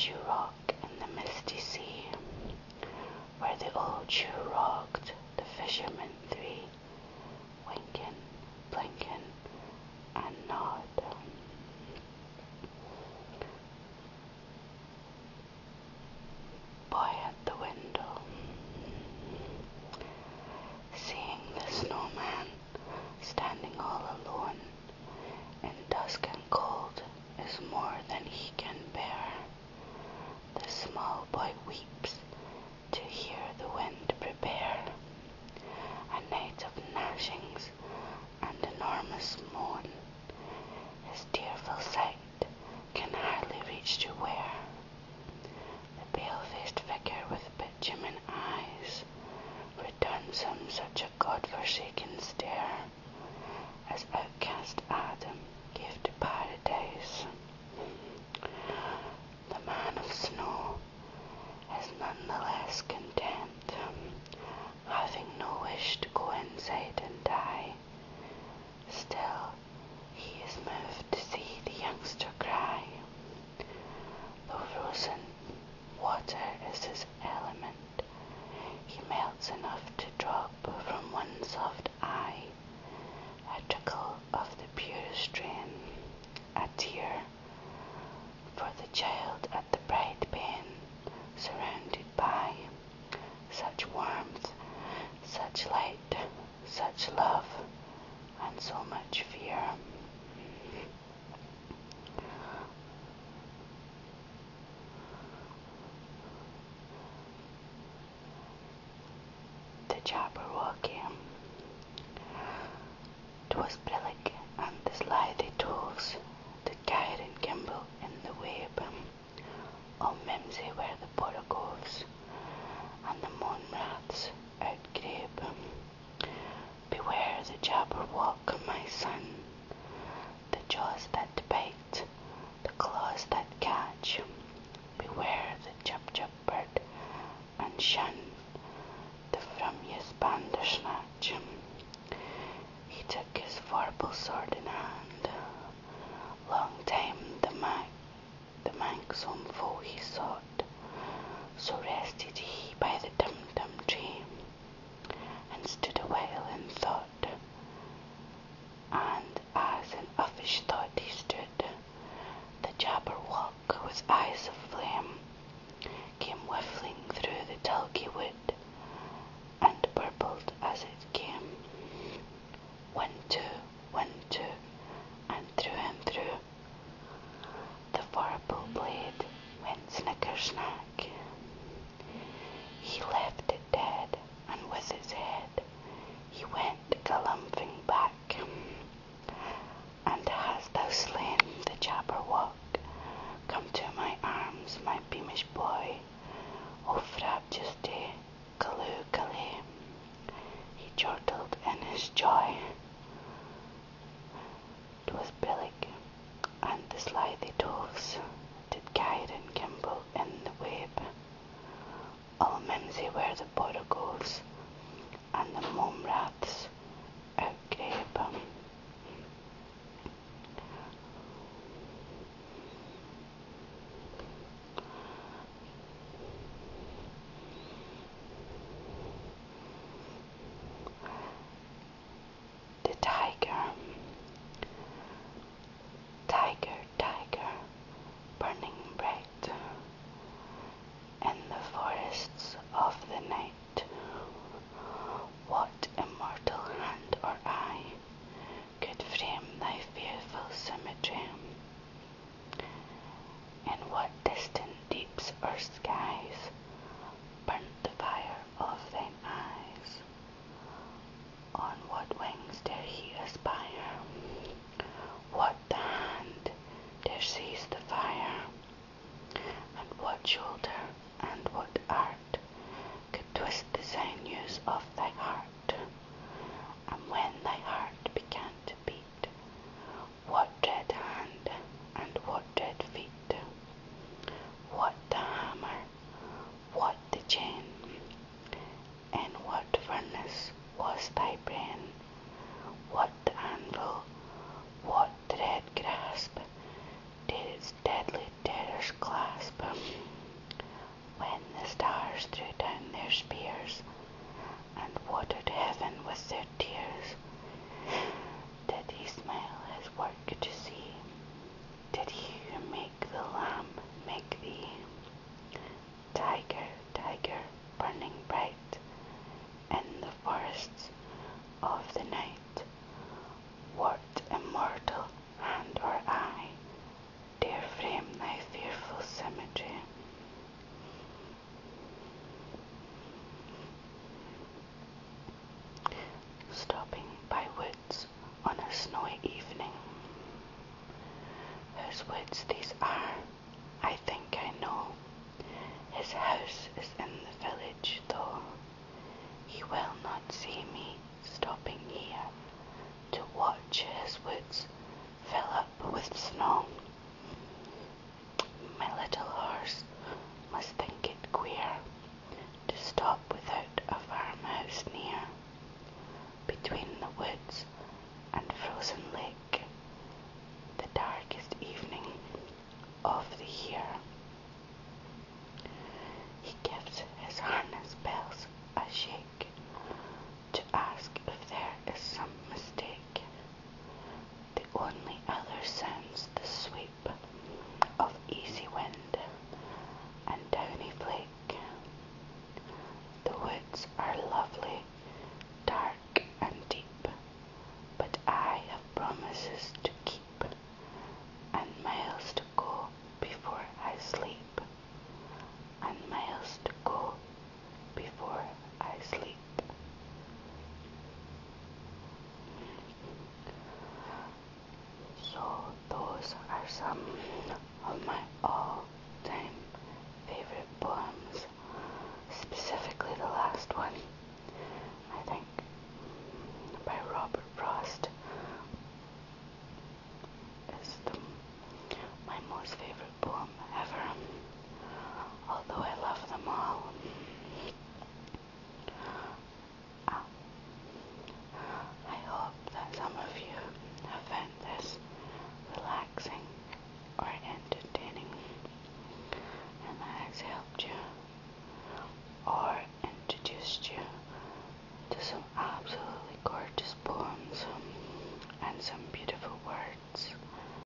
as you rock in the misty sea. Where the old shoe rocked, the fishermen as outcast Adam gave to paradise. The man of snow is nonetheless content, having no wish to go inside los. Dare only other sounds